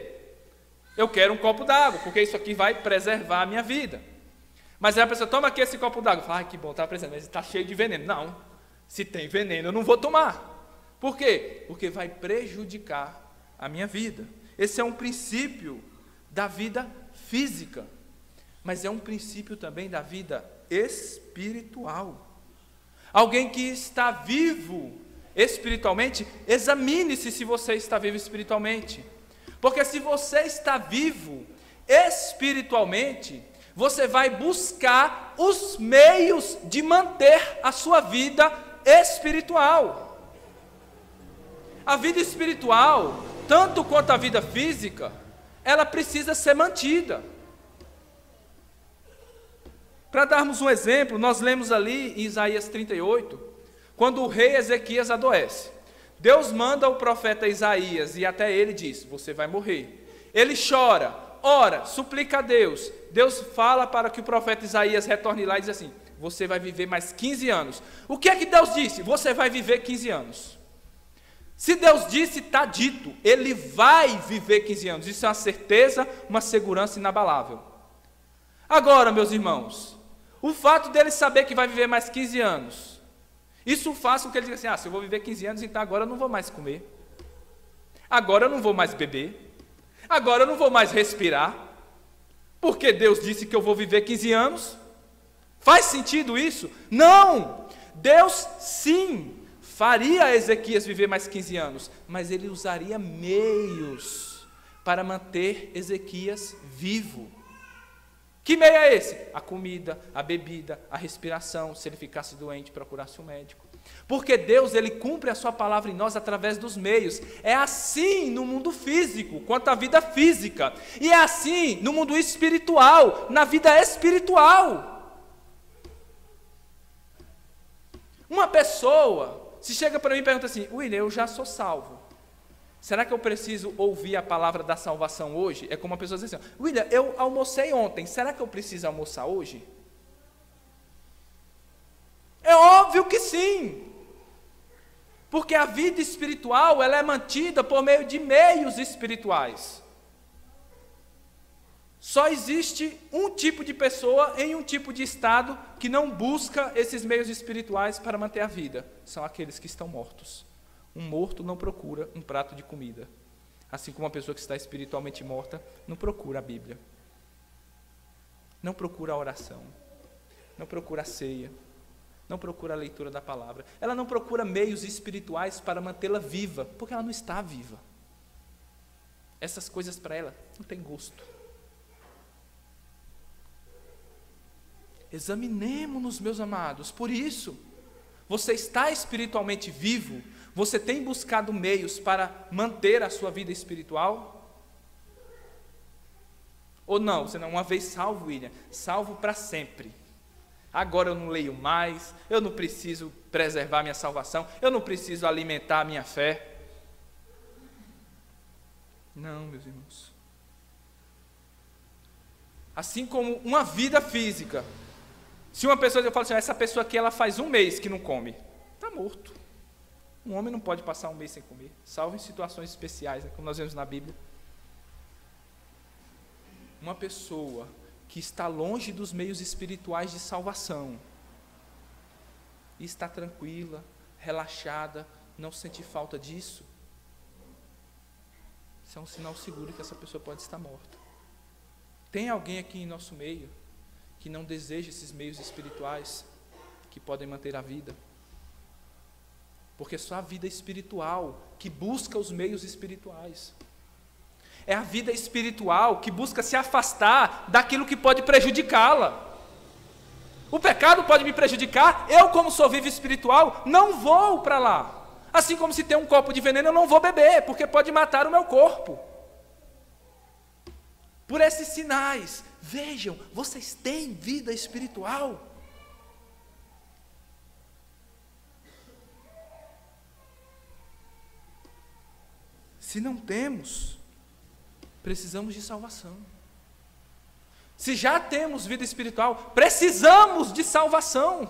Eu quero um copo d'água, porque isso aqui vai preservar a minha vida. Mas aí a pessoa toma aqui esse copo d'água. Fala, ai que bom, está precisando, mas está cheio de veneno. Não, se tem veneno eu não vou tomar. Por quê? Porque vai prejudicar a minha vida. Esse é um princípio da vida física, mas é um princípio também da vida espiritual. Alguém que está vivo espiritualmente, examine-se se você está vivo espiritualmente. Porque se você está vivo espiritualmente, você vai buscar os meios de manter a sua vida espiritual. A vida espiritual, tanto quanto a vida física, ela precisa ser mantida. Para darmos um exemplo, nós lemos ali em Isaías 38, quando o rei Ezequias adoece. Deus manda o profeta Isaías e até ele diz: Você vai morrer. Ele chora, ora, suplica a Deus. Deus fala para que o profeta Isaías retorne lá e diz assim: Você vai viver mais 15 anos. O que é que Deus disse? Você vai viver 15 anos. Se Deus disse, está dito, ele vai viver 15 anos. Isso é uma certeza, uma segurança inabalável. Agora, meus irmãos, o fato dele saber que vai viver mais 15 anos, isso faz com que ele diga assim: ah, se eu vou viver 15 anos, então agora eu não vou mais comer, agora eu não vou mais beber, agora eu não vou mais respirar, Porque Deus disse que eu vou viver 15 anos. Faz sentido isso? Não! Deus sim faria Ezequias viver mais 15 anos, mas ele usaria meios para manter Ezequias vivo. Que meio é esse? A comida, a bebida, a respiração, se ele ficasse doente, procurasse um médico. Porque Deus, ele cumpre a sua palavra em nós através dos meios. É assim no mundo físico, quanto à vida física. E é assim no mundo espiritual, na vida espiritual. Uma pessoa, se chega para mim e pergunta assim: William, eu já sou salvo. Será que eu preciso ouvir a palavra da salvação hoje? É como uma pessoa diz assim: William, eu almocei ontem, será que eu preciso almoçar hoje? É óbvio que sim. Porque a vida espiritual, ela é mantida por meio de meios espirituais. Só existe um tipo de pessoa em um tipo de estado que não busca esses meios espirituais para manter a vida. São aqueles que estão mortos. Um morto não procura um prato de comida. Assim como uma pessoa que está espiritualmente morta não procura a Bíblia. Não procura a oração. Não procura a ceia. Não procura a leitura da palavra. Ela não procura meios espirituais para mantê-la viva, porque ela não está viva. Essas coisas para ela não tem gosto. Examinemos-nos, meus amados. Por isso, você está espiritualmente vivo? Você tem buscado meios para manter a sua vida espiritual? Ou não? Você não, uma vez salvo, William, salvo para sempre. Agora eu não leio mais, eu não preciso preservar minha salvação, eu não preciso alimentar minha fé. Não, meus irmãos. Assim como uma vida física se uma pessoa, eu falo assim, essa pessoa aqui ela faz um mês que não come, está morto. Um homem não pode passar um mês sem comer, salvo em situações especiais, né, como nós vemos na Bíblia. Uma pessoa que está longe dos meios espirituais de salvação e está tranquila, relaxada, não sente falta disso, isso é um sinal seguro que essa pessoa pode estar morta. Tem alguém aqui em nosso meio que não deseja esses meios espirituais que podem manter a vida. Porque só a vida espiritual que busca os meios espirituais. É a vida espiritual que busca se afastar daquilo que pode prejudicá-la. O pecado pode me prejudicar, eu, como sou vivo espiritual, não vou para lá. Assim como se tem um copo de veneno, eu não vou beber, porque pode matar o meu corpo. Por esses sinais, Vejam, vocês têm vida espiritual. Se não temos, precisamos de salvação. Se já temos vida espiritual, precisamos de salvação.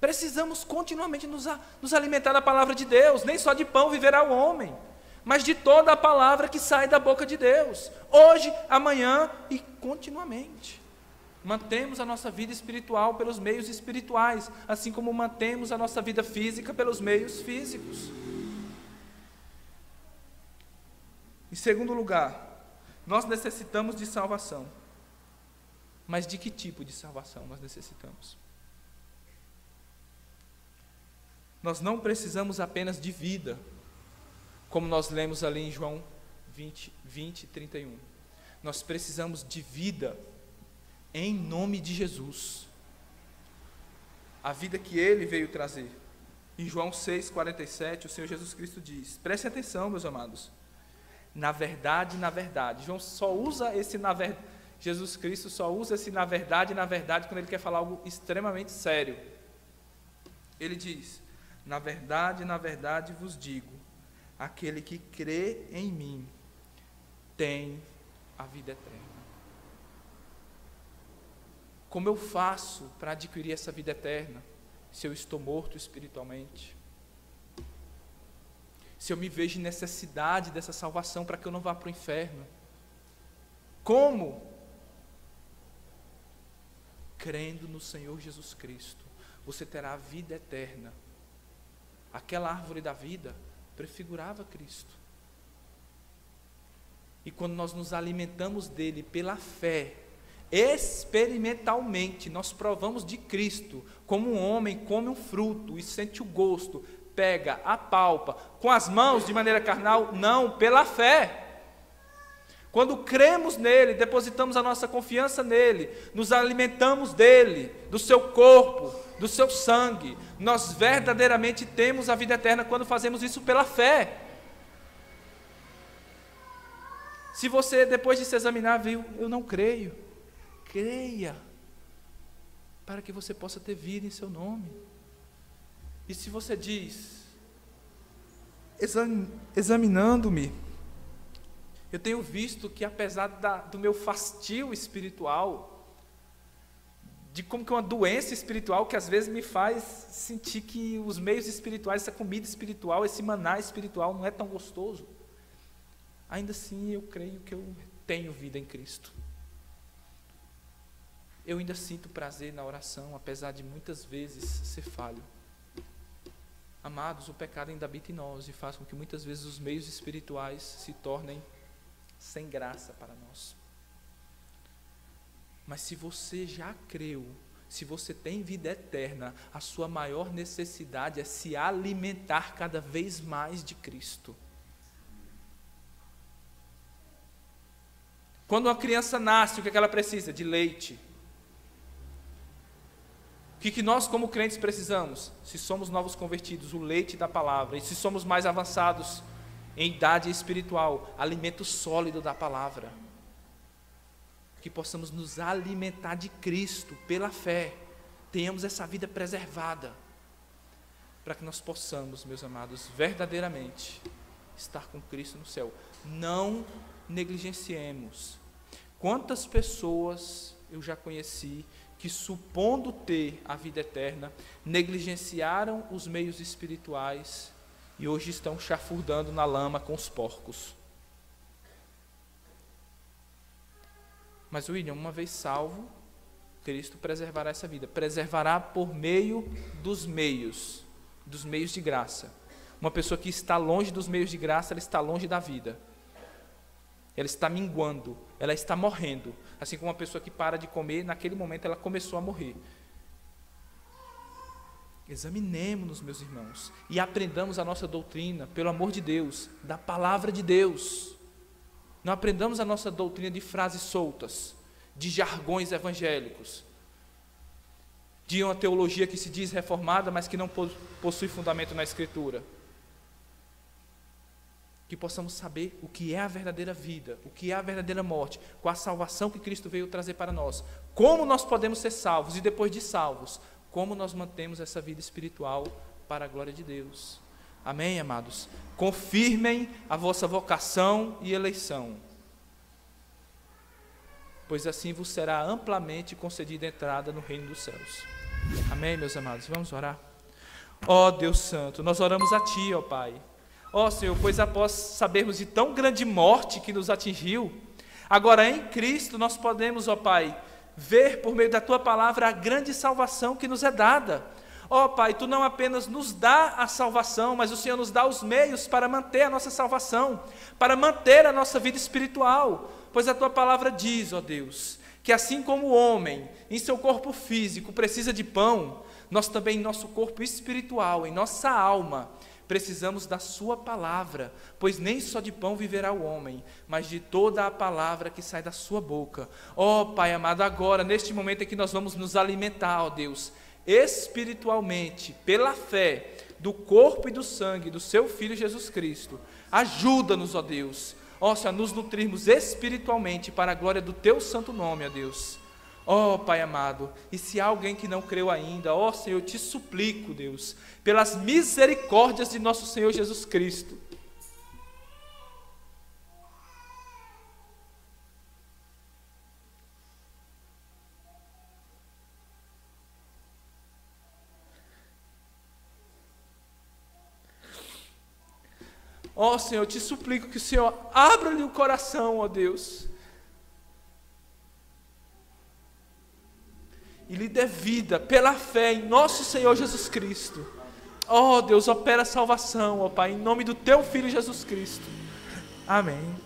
Precisamos continuamente nos, nos alimentar da palavra de Deus, nem só de pão viverá o homem mas de toda a palavra que sai da boca de Deus, hoje, amanhã e continuamente. Mantemos a nossa vida espiritual pelos meios espirituais, assim como mantemos a nossa vida física pelos meios físicos. Em segundo lugar, nós necessitamos de salvação. Mas de que tipo de salvação nós necessitamos? Nós não precisamos apenas de vida, como nós lemos ali em João 20, 20 31. Nós precisamos de vida em nome de Jesus. A vida que ele veio trazer. Em João 6,47, o Senhor Jesus Cristo diz: preste atenção, meus amados. Na verdade, na verdade. João só usa esse na verdade. Jesus Cristo só usa esse na verdade, na verdade, quando ele quer falar algo extremamente sério. Ele diz: Na verdade, na verdade vos digo, aquele que crê em mim tem a vida eterna. Como eu faço para adquirir essa vida eterna se eu estou morto espiritualmente? Se eu me vejo em necessidade dessa salvação para que eu não vá para o inferno? Como? Crendo no Senhor Jesus Cristo, você terá a vida eterna. Aquela árvore da vida prefigurava Cristo. E quando nós nos alimentamos dele pela fé, experimentalmente, nós provamos de Cristo, como um homem come um fruto e sente o gosto, pega, apalpa, com as mãos de maneira carnal, não, pela fé. Quando cremos nele, depositamos a nossa confiança nele, nos alimentamos dele, do seu corpo, do seu sangue, nós verdadeiramente temos a vida eterna quando fazemos isso pela fé. Se você, depois de se examinar, viu, eu não creio, creia, para que você possa ter vida em seu nome. E se você diz, examinando-me, eu tenho visto que apesar da, do meu fastio espiritual, de como que uma doença espiritual que às vezes me faz sentir que os meios espirituais, essa comida espiritual, esse maná espiritual não é tão gostoso ainda assim eu creio que eu tenho vida em Cristo. Eu ainda sinto prazer na oração, apesar de muitas vezes ser falho. Amados, o pecado ainda habita em nós e faz com que muitas vezes os meios espirituais se tornem sem graça para nós. Mas se você já creu, se você tem vida eterna, a sua maior necessidade é se alimentar cada vez mais de Cristo. Quando uma criança nasce, o que, é que ela precisa? De leite. Que, que nós, como crentes, precisamos? Se somos novos convertidos, o leite da palavra. E se somos mais avançados em idade espiritual, alimento sólido da palavra. Que possamos nos alimentar de Cristo pela fé. Tenhamos essa vida preservada. Para que nós possamos, meus amados, verdadeiramente estar com Cristo no céu. Não negligenciemos. Quantas pessoas eu já conheci que, supondo ter a vida eterna, negligenciaram os meios espirituais e hoje estão chafurdando na lama com os porcos. Mas, William, uma vez salvo, Cristo preservará essa vida. Preservará por meio dos meios, dos meios de graça. Uma pessoa que está longe dos meios de graça, ela está longe da vida ela está minguando, ela está morrendo. Assim como uma pessoa que para de comer, naquele momento ela começou a morrer. Examinemos-nos, meus irmãos, e aprendamos a nossa doutrina, pelo amor de Deus, da palavra de Deus. Não aprendamos a nossa doutrina de frases soltas, de jargões evangélicos, de uma teologia que se diz reformada, mas que não possui fundamento na Escritura que possamos saber o que é a verdadeira vida, o que é a verdadeira morte, com a salvação que Cristo veio trazer para nós. Como nós podemos ser salvos e depois de salvos, como nós mantemos essa vida espiritual para a glória de Deus. Amém, amados? Confirmem a vossa vocação e eleição, pois assim vos será amplamente concedida entrada no reino dos céus. Amém, meus amados? Vamos orar? Ó oh, Deus Santo, nós oramos a Ti, ó Pai Ó oh, Senhor, pois após sabermos de tão grande morte que nos atingiu, agora em Cristo nós podemos, ó Pai, ver por meio da tua palavra a grande salvação que nos é dada. Ó Pai, tu não apenas nos dá a salvação, mas o Senhor nos dá os meios para manter a nossa salvação, para manter a nossa vida espiritual. Pois a tua palavra diz, ó Deus, que assim como o homem em seu corpo físico precisa de pão, nós também em nosso corpo espiritual, em nossa alma, Precisamos da Sua palavra, pois nem só de pão viverá o homem, mas de toda a palavra que sai da Sua boca. Ó oh, Pai amado, agora, neste momento em que nós vamos nos alimentar, ó Deus, espiritualmente, pela fé, do corpo e do sangue do Seu Filho Jesus Cristo, ajuda-nos, ó Deus, ó Senhor, a nos nutrirmos espiritualmente para a glória do Teu santo nome, ó Deus. Ó oh, Pai amado, e se há alguém que não creu ainda, ó oh, Senhor, eu te suplico, Deus, pelas misericórdias de nosso Senhor Jesus Cristo. Ó oh, Senhor, eu te suplico que o Senhor abra-lhe o coração, ó Deus e lhe dê vida pela fé em nosso Senhor Jesus Cristo. Oh Deus, opera a salvação, ó oh, Pai, em nome do Teu Filho Jesus Cristo. Amém.